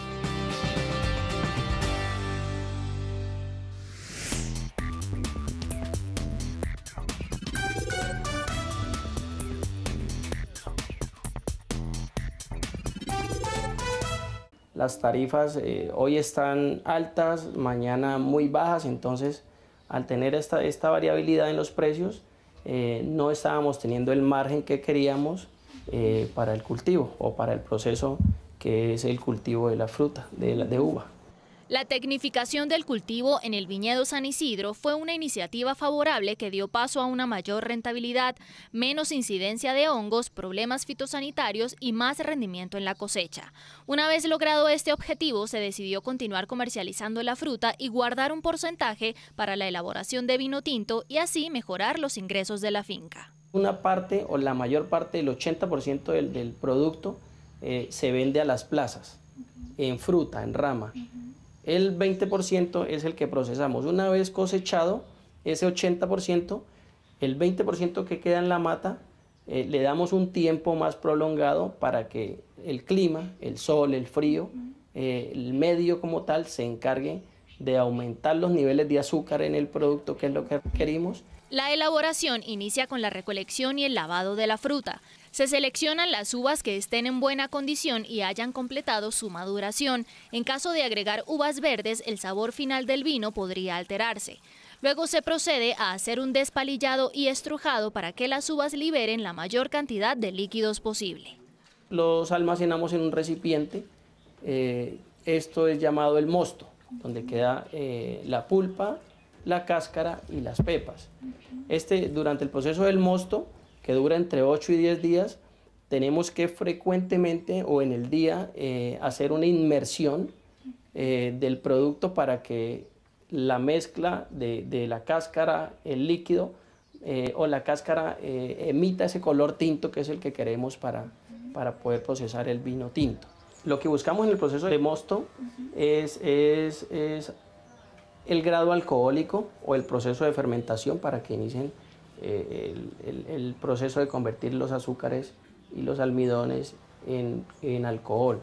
Las tarifas eh, hoy están altas, mañana muy bajas, entonces al tener esta, esta variabilidad en los precios, eh, no estábamos teniendo el margen que queríamos eh, para el cultivo o para el proceso que es el cultivo de la fruta, de, uva.
La tecnificación del cultivo en el viñedo San Isidro fue una iniciativa favorable que dio paso a una mayor rentabilidad, menos incidencia de hongos, problemas fitosanitarios y más rendimiento en la cosecha. Una vez logrado este objetivo, se decidió continuar comercializando la fruta y guardar un porcentaje para la elaboración de vino tinto y así mejorar los ingresos de la finca.
Una parte o la mayor parte, el 80% del, producto, eh, se vende a las plazas, en fruta, en rama. El 20% es el que procesamos. Una vez cosechado, ese 80%, el 20% que queda en la mata, eh, le damos un tiempo más prolongado para que el clima, el sol, el frío, eh, el medio como tal se encargue de aumentar los niveles de azúcar en el producto, que es lo que queremos.
La elaboración inicia con la recolección y el lavado de la fruta. Se seleccionan las uvas que estén en buena condición y hayan completado su maduración. En caso de agregar uvas verdes, el sabor final del vino podría alterarse. Luego se procede a hacer un despalillado y estrujado para que las uvas liberen la mayor cantidad de líquidos posible.
Los almacenamos en un recipiente. Eh, esto es llamado el mosto, donde queda eh, la pulpa, la cáscara y las pepas. Este, durante el proceso del mosto, que dura entre 8 y 10 días, tenemos que frecuentemente o en el día eh, hacer una inmersión eh, del producto para que la mezcla de, la cáscara, el líquido eh, o la cáscara emita ese color tinto que es el que queremos para, para poder procesar el vino tinto. Lo que buscamos en el proceso de mosto es, es, es el grado alcohólico o el proceso de fermentación para que inicien eh, el, proceso de convertir los azúcares y los almidones en, en alcohol.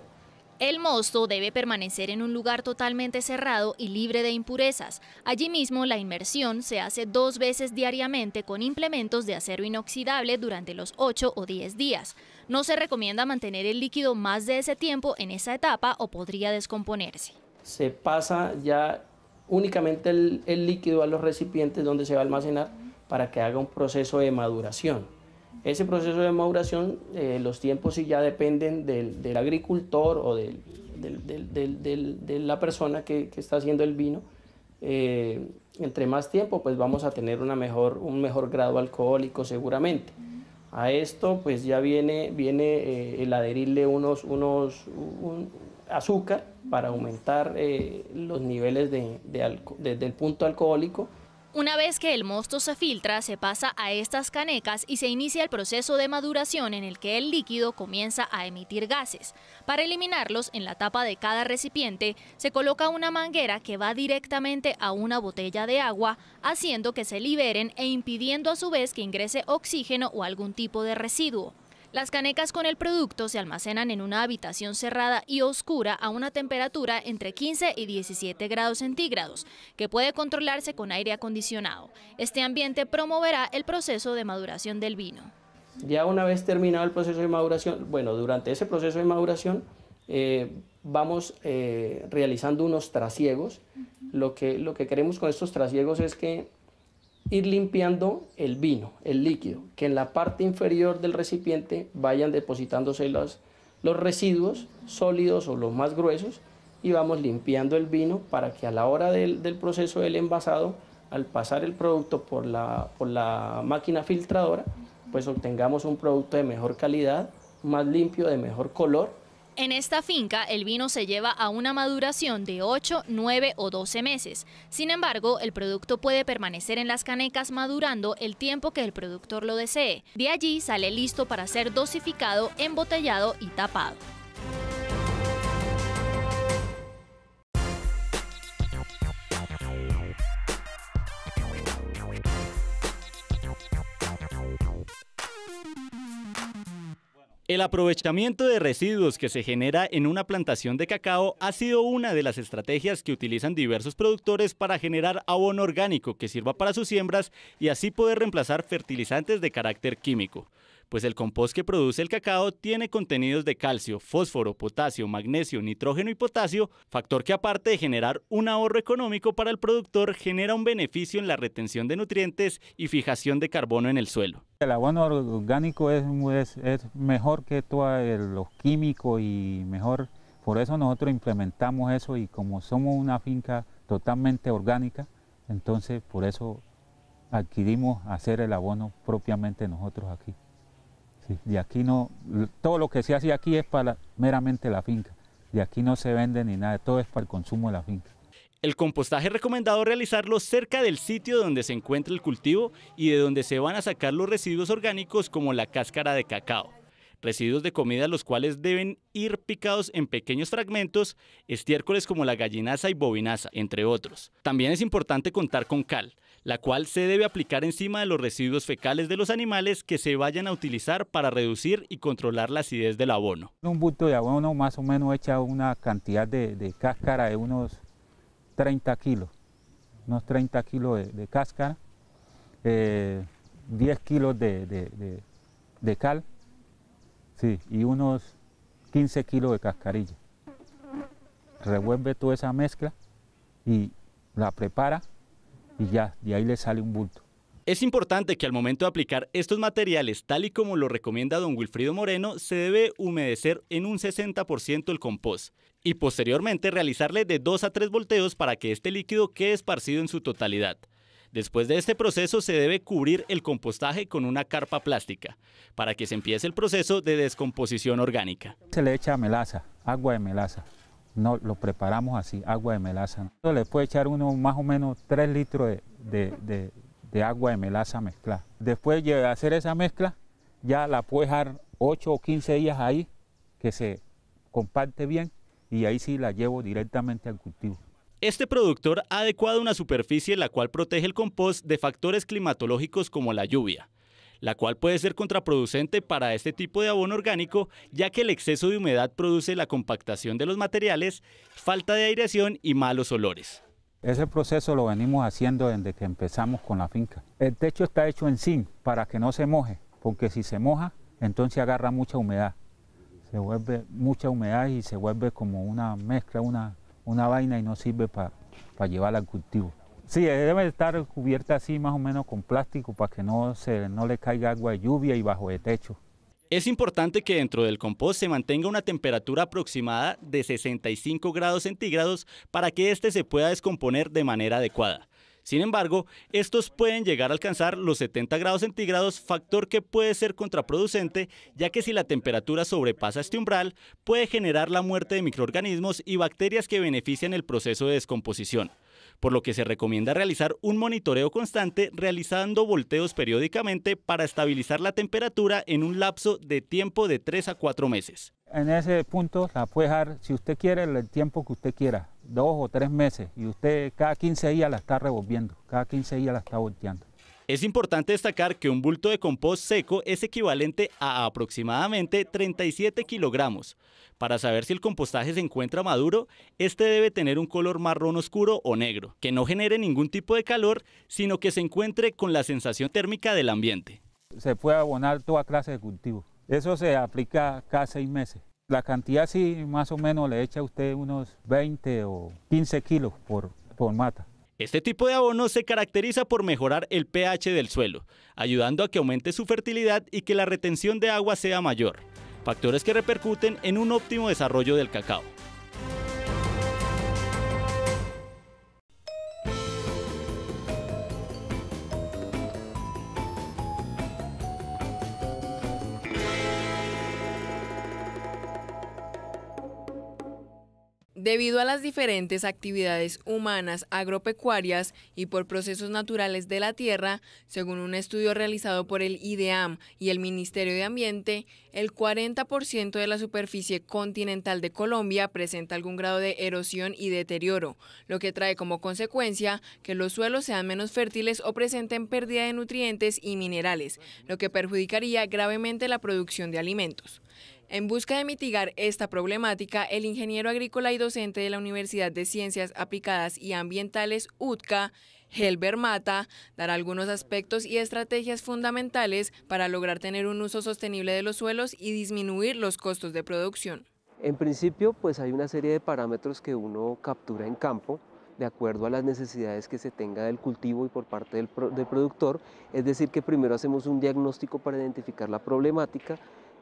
El mosto debe permanecer en un lugar totalmente cerrado y libre de impurezas. Allí mismo la inmersión se hace dos veces diariamente con implementos de acero inoxidable durante los 8 o 10 días. No se recomienda mantener el líquido más de ese tiempo en esa etapa o podría descomponerse.
Se pasa ya únicamente el, líquido a los recipientes donde se va a almacenar para que haga un proceso de maduración. Ese proceso de maduración, eh, los tiempos sí ya dependen del, agricultor o de la persona que, está haciendo el vino. Eh, entre más tiempo, pues vamos a tener una mejor, un mejor grado alcohólico seguramente. A esto, pues ya viene, viene eh, el adherirle unos, unos azúcar para aumentar los niveles de, del punto alcohólico
una vez que el mosto se filtra, se pasa a estas canecas y se inicia el proceso de maduración en el que el líquido comienza a emitir gases. Para eliminarlos, en la tapa de cada recipiente se coloca una manguera que va directamente a una botella de agua, haciendo que se liberen e impidiendo a su vez que ingrese oxígeno o algún tipo de residuo. Las canecas con el producto se almacenan en una habitación cerrada y oscura a una temperatura entre 15 y 17 grados centígrados, que puede controlarse con aire acondicionado. Este ambiente promoverá el proceso de maduración del vino.
Ya una vez terminado el proceso de maduración, bueno, durante ese proceso de maduración eh, vamos eh, realizando unos trasiegos. Lo que, lo que queremos con estos trasiegos es que ir limpiando el vino, el líquido, que en la parte inferior del recipiente vayan depositándose los, los residuos sólidos o los más gruesos y vamos limpiando el vino para que a la hora del, proceso del envasado, al pasar el producto por la, por la máquina filtradora, pues obtengamos un producto de mejor calidad, más limpio, de mejor color
en esta finca el vino se lleva a una maduración de 8, 9 o 12 meses. Sin embargo, el producto puede permanecer en las canecas madurando el tiempo que el productor lo desee. De allí sale listo para ser dosificado, embotellado y tapado.
El aprovechamiento de residuos que se genera en una plantación de cacao ha sido una de las estrategias que utilizan diversos productores para generar abono orgánico que sirva para sus siembras y así poder reemplazar fertilizantes de carácter químico pues el compost que produce el cacao tiene contenidos de calcio, fósforo, potasio, magnesio, nitrógeno y potasio, factor que aparte de generar un ahorro económico para el productor, genera un beneficio en la retención de nutrientes y fijación de carbono en el suelo.
El abono orgánico es, mejor que todos los químicos y mejor, por eso nosotros implementamos eso y como somos una finca totalmente orgánica, entonces por eso adquirimos hacer el abono propiamente nosotros aquí. De aquí no, todo lo que se hace aquí es para meramente la finca. De aquí no se vende ni nada, todo es para el consumo de la finca.
El compostaje es recomendado realizarlo cerca del sitio donde se encuentra el cultivo y de donde se van a sacar los residuos orgánicos como la cáscara de cacao residuos de comida los cuales deben ir picados en pequeños fragmentos, estiércoles como la gallinaza y bovinaza, entre otros. También es importante contar con cal, la cual se debe aplicar encima de los residuos fecales de los animales que se vayan a utilizar para reducir y controlar la acidez del abono.
Un bulto de abono más o menos echa una cantidad de, cáscara de unos 30 kilos, unos 30 kilos de, cáscara, 10 eh, kilos de, cal sí, y unos 15 kilos de cascarilla. Revuelve toda esa mezcla y la prepara y ya, de ahí le sale un bulto.
Es importante que al momento de aplicar estos materiales, tal y como lo recomienda don Wilfrido Moreno, se debe humedecer en un 60% el compost y posteriormente realizarle de 2 a 3 volteos para que este líquido quede esparcido en su totalidad. Después de este proceso se debe cubrir el compostaje con una carpa plástica para que se empiece el proceso de descomposición orgánica.
Se le echa melaza, agua de melaza no lo preparamos así, agua de melaza. Le puede echar uno más o menos 3 litros de, agua de melaza mezclada. Después de hacer esa mezcla, ya la puede dejar 8 o 15 días ahí, que se comparte bien, y ahí sí la llevo directamente al cultivo.
Este productor ha adecuado una superficie la cual protege el compost de factores climatológicos como la lluvia, la cual puede ser contraproducente para este tipo de abono orgánico, ya que el exceso de humedad produce la compactación de los materiales, falta de aireación y malos olores.
Ese proceso lo venimos haciendo desde que empezamos con la finca. El techo está hecho en zinc para que no se moje, porque si se moja, entonces agarra mucha humedad. Se vuelve mucha humedad y se vuelve como una mezcla, una, una vaina y no sirve para llevarla al cultivo. Sí, debe estar cubierta así más o menos con plástico para que no, se, no le caiga agua de lluvia y bajo de techo.
Es importante que dentro del compost se mantenga una temperatura aproximada de 65 grados centígrados para que éste se pueda descomponer de manera adecuada. Sin embargo, estos pueden llegar a alcanzar los 70 grados centígrados, factor que puede ser contraproducente, ya que si la temperatura sobrepasa este umbral, puede generar la muerte de microorganismos y bacterias que benefician el proceso de descomposición por lo que se recomienda realizar un monitoreo constante realizando volteos periódicamente para estabilizar la temperatura en un lapso de tiempo de 3 a 4 meses.
En ese punto la puede dejar, si usted quiere, el tiempo que usted quiera, dos o tres meses, y usted cada 15 días la está revolviendo, cada 15 días la está volteando.
Es importante destacar que un bulto de compost seco es equivalente a aproximadamente 37 kilogramos. Para saber si el compostaje se encuentra maduro, este debe tener un color marrón oscuro o negro, que no genere ningún tipo de calor, sino que se encuentre con la sensación térmica del ambiente.
Se puede abonar toda clase de cultivo. Eso se aplica cada seis meses. La cantidad sí, más o menos le echa usted unos 20 o 15 kilos por, por mata.
Este tipo de abono se caracteriza por mejorar el pH del suelo, ayudando a que aumente su fertilidad y que la retención de agua sea mayor, factores que repercuten en un óptimo desarrollo del cacao.
Debido a las diferentes actividades humanas agropecuarias y por procesos naturales de la tierra, según un estudio realizado por el IDEAM y el Ministerio de Ambiente, el 40% de la superficie continental de Colombia presenta algún grado de erosión y deterioro, lo que trae como consecuencia que los suelos sean menos fértiles o presenten pérdida de nutrientes y minerales, lo que perjudicaría gravemente la producción de alimentos. En busca de mitigar esta problemática, el ingeniero agrícola y docente de la Universidad de Ciencias Aplicadas y Ambientales UTCA, Helber Mata, dará algunos aspectos y estrategias fundamentales para lograr tener un uso sostenible de los suelos y disminuir los costos de producción.
En principio, pues hay una serie de parámetros que uno captura en campo de acuerdo a las necesidades que se tenga del cultivo y por parte del, del productor, es decir, que primero hacemos un diagnóstico para identificar la problemática,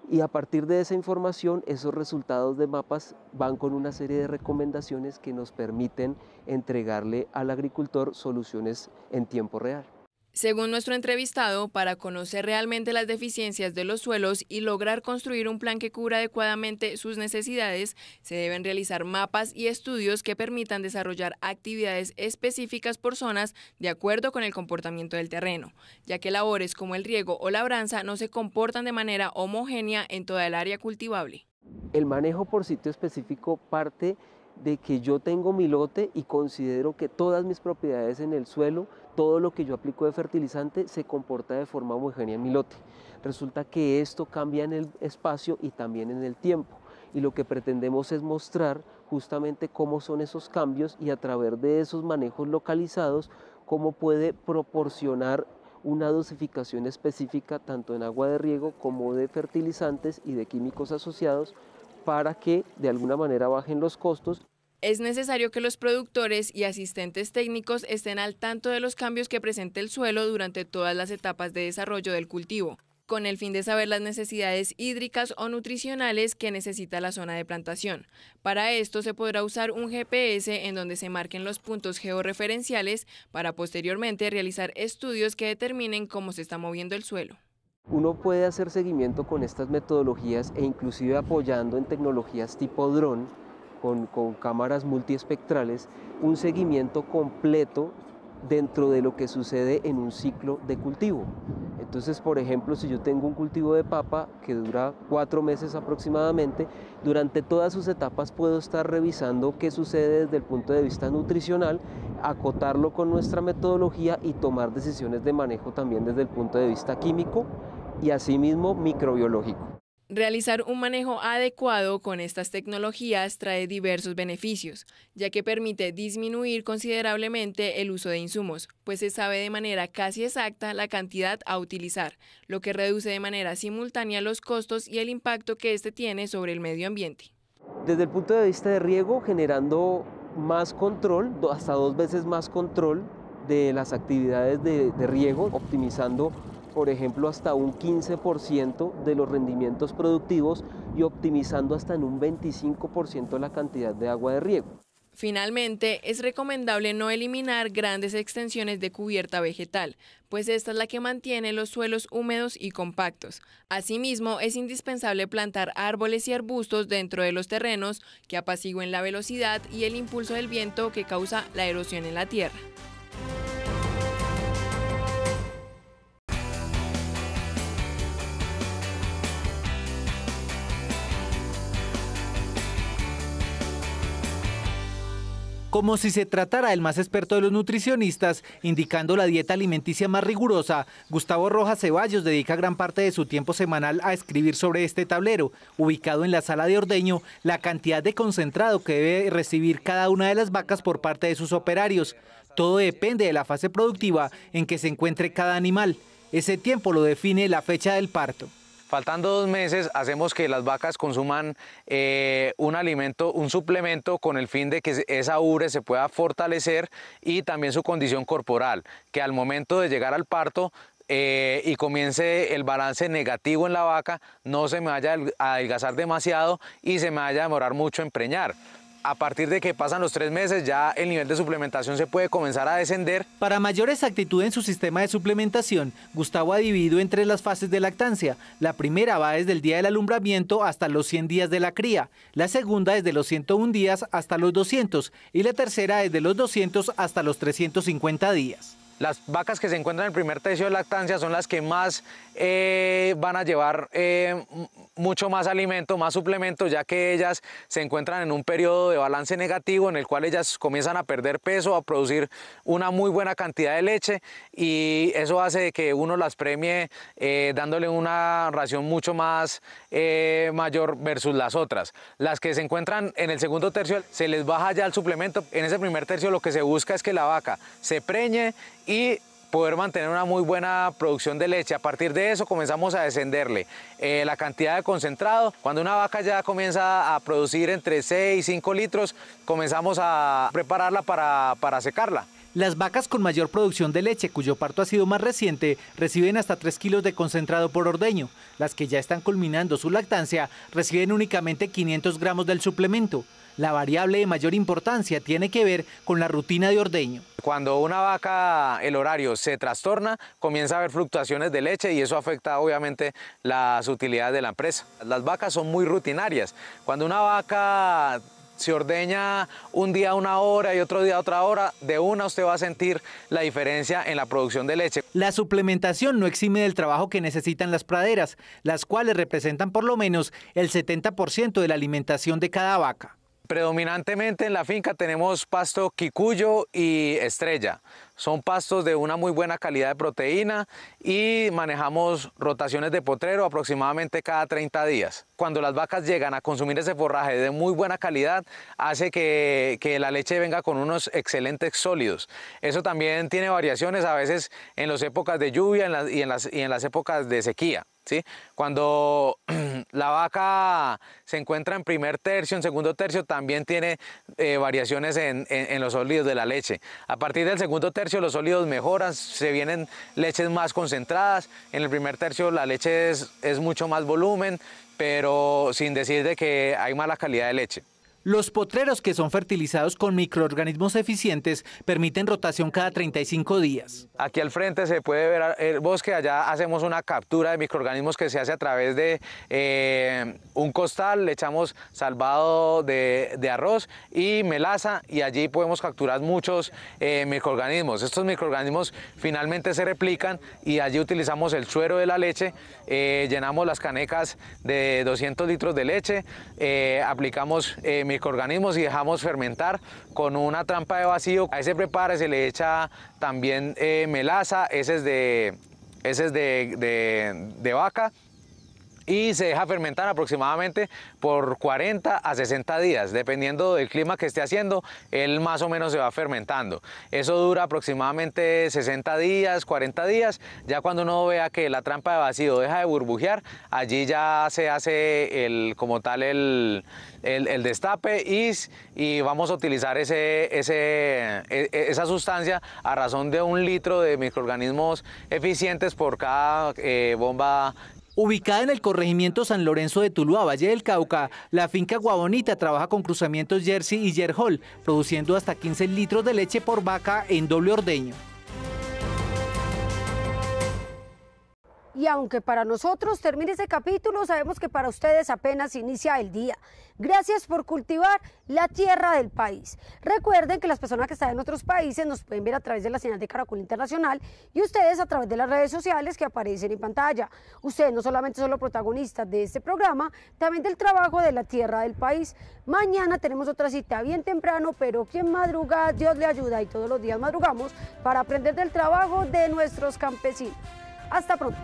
y a partir de esa información, esos resultados de mapas van con una serie de recomendaciones que nos permiten entregarle al agricultor soluciones en tiempo real.
Según nuestro entrevistado, para conocer realmente las deficiencias de los suelos y lograr construir un plan que cubra adecuadamente sus necesidades, se deben realizar mapas y estudios que permitan desarrollar actividades específicas por zonas de acuerdo con el comportamiento del terreno, ya que labores como el riego o labranza no se comportan de manera homogénea en toda el área cultivable.
El manejo por sitio específico parte de que yo tengo mi lote y considero que todas mis propiedades en el suelo, todo lo que yo aplico de fertilizante se comporta de forma homogénea en mi lote. Resulta que esto cambia en el espacio y también en el tiempo. Y lo que pretendemos es mostrar justamente cómo son esos cambios y a través de esos manejos localizados, cómo puede proporcionar una dosificación específica tanto en agua de riego como de fertilizantes y de químicos asociados para que de alguna manera bajen los costos.
Es necesario que los productores y asistentes técnicos estén al tanto de los cambios que presenta el suelo durante todas las etapas de desarrollo del cultivo, con el fin de saber las necesidades hídricas o nutricionales que necesita la zona de plantación. Para esto se podrá usar un GPS en donde se marquen los puntos georreferenciales para posteriormente realizar estudios que determinen cómo se está moviendo el suelo.
Uno puede hacer seguimiento con estas metodologías e inclusive apoyando en tecnologías tipo dron con, cámaras multiespectrales un seguimiento completo dentro de lo que sucede en un ciclo de cultivo. Entonces, por ejemplo, si yo tengo un cultivo de papa que dura cuatro meses aproximadamente, durante todas sus etapas puedo estar revisando qué sucede desde el punto de vista nutricional, acotarlo con nuestra metodología y tomar decisiones de manejo también desde el punto de vista químico y asimismo microbiológico.
Realizar un manejo adecuado con estas tecnologías trae diversos beneficios, ya que permite disminuir considerablemente el uso de insumos, pues se sabe de manera casi exacta la cantidad a utilizar, lo que reduce de manera simultánea los costos y el impacto que éste tiene sobre el medio ambiente.
Desde el punto de vista de riego, generando más control, hasta dos veces más control de las actividades de, de riego, optimizando por ejemplo, hasta un 15% de los rendimientos productivos y optimizando hasta en un 25% la cantidad de agua de riego.
Finalmente, es recomendable no eliminar grandes extensiones de cubierta vegetal, pues esta es la que mantiene los suelos húmedos y compactos. Asimismo, es indispensable plantar árboles y arbustos dentro de los terrenos que apacigüen la velocidad y el impulso del viento que causa la erosión en la tierra.
Como si se tratara del más experto de los nutricionistas, indicando la dieta alimenticia más rigurosa, Gustavo Rojas Ceballos dedica gran parte de su tiempo semanal a escribir sobre este tablero, ubicado en la sala de ordeño, la cantidad de concentrado que debe recibir cada una de las vacas por parte de sus operarios. Todo depende de la fase productiva en que se encuentre cada animal. Ese tiempo lo define la fecha del parto.
Faltando dos meses, hacemos que las vacas consuman eh, un alimento, un suplemento con el fin de que esa ubre se pueda fortalecer y también su condición corporal, que al momento de llegar al parto eh, y comience el balance negativo en la vaca, no se me vaya a adelgazar demasiado y se me vaya a demorar mucho en preñar a partir de que pasan los tres meses ya el nivel de suplementación se puede comenzar a descender.
Para mayor exactitud en su sistema de suplementación, Gustavo ha dividido entre las fases de lactancia. La primera va desde el día del alumbramiento hasta los 100 días de la cría, la segunda desde los 101 días hasta los 200 y la tercera desde los 200 hasta los 350 días.
Las vacas que se encuentran en el primer tercio de lactancia son las que más eh, van a llevar eh, mucho más alimento, más suplemento, ya que ellas se encuentran en un periodo de balance negativo en el cual ellas comienzan a perder peso, a producir una muy buena cantidad de leche y eso hace que uno las premie eh, dándole una ración mucho más mayor versus las otras. Las que se encuentran en el segundo tercio se les baja ya el suplemento. En ese primer tercio lo que se busca es que la vaca se preñe y poder mantener una muy buena producción de leche. A partir de eso comenzamos a descenderle eh, la cantidad de concentrado. Cuando una vaca ya comienza a producir entre 6 y 5 litros, comenzamos a prepararla para, para secarla.
Las vacas con mayor producción de leche, cuyo parto ha sido más reciente, reciben hasta 3 kilos de concentrado por ordeño. Las que ya están culminando su lactancia reciben únicamente 500 gramos del suplemento. La variable de mayor importancia tiene que ver con la rutina de ordeño.
Cuando una vaca, el horario se trastorna, comienza a haber fluctuaciones de leche y eso afecta obviamente las utilidades de la empresa. Las vacas son muy rutinarias. Cuando una vaca se ordeña un día una hora y otro día otra hora, de una usted va a sentir la diferencia en la producción de leche.
La suplementación no exime del trabajo que necesitan las praderas, las cuales representan por lo menos el 70% de la alimentación de cada vaca.
Predominantemente en la finca tenemos pasto quicuyo y estrella. Son pastos de una muy buena calidad de proteína y manejamos rotaciones de potrero aproximadamente cada 30 días. Cuando las vacas llegan a consumir ese forraje de muy buena calidad, hace que, la leche venga con unos excelentes sólidos. Eso también tiene variaciones a veces en las épocas de lluvia y, en las, y en las épocas de sequía. Cuando [CLEARS THROAT] la vaca se encuentra en primer tercio, en segundo tercio, también tiene eh, variaciones en, los sólidos de la leche. A partir del segundo tercio los sólidos mejoran, se vienen leches más concentradas. En el primer tercio la leche es, es mucho más volumen, pero sin decir de que hay mala calidad de leche.
Los potreros que son fertilizados con microorganismos eficientes permiten rotación cada 35 días.
Aquí al frente se puede ver el bosque, allá hacemos una captura de microorganismos que se hace a través de eh, un costal, le echamos salvado de, arroz y melaza y allí podemos capturar muchos eh, microorganismos. Estos microorganismos finalmente se replican y allí utilizamos el suero de la leche, eh, llenamos las canecas de 200 litros de leche, aplicamos microorganismos y dejamos fermentar con una trampa de vacío. A ese prepara se le echa también melaza, ese es de, de, de vaca y se deja fermentar aproximadamente por 40 a 60 días, dependiendo del clima que esté haciendo, él más o menos se va fermentando. Eso dura aproximadamente 60 días, 40 días, ya cuando uno vea que la trampa de vacío deja de burbujear, allí ya se hace el, como tal el, el, destape y, y, vamos a utilizar ese, ese, e, e, esa sustancia a razón de un litro de microorganismos eficientes por cada eh, bomba
Ubicada en el corregimiento San Lorenzo de Tuluá, Valle del Cauca, la finca Guabonita trabaja con cruzamientos Jersey y Yerhol, produciendo hasta 15 litros de leche por vaca en doble ordeño.
Y aunque para nosotros termine ese capítulo, sabemos que para ustedes apenas inicia el día. Gracias por cultivar la tierra del país. Recuerden que las personas que están en otros países nos pueden ver a través de la señal de Caracol Internacional y ustedes a través de las redes sociales que aparecen en pantalla. Ustedes no solamente son los protagonistas de este programa, también del trabajo de la tierra del país. Mañana tenemos otra cita bien temprano, pero quien madruga, Dios le ayuda y todos los días madrugamos para aprender del trabajo de nuestros campesinos. Hasta pronto.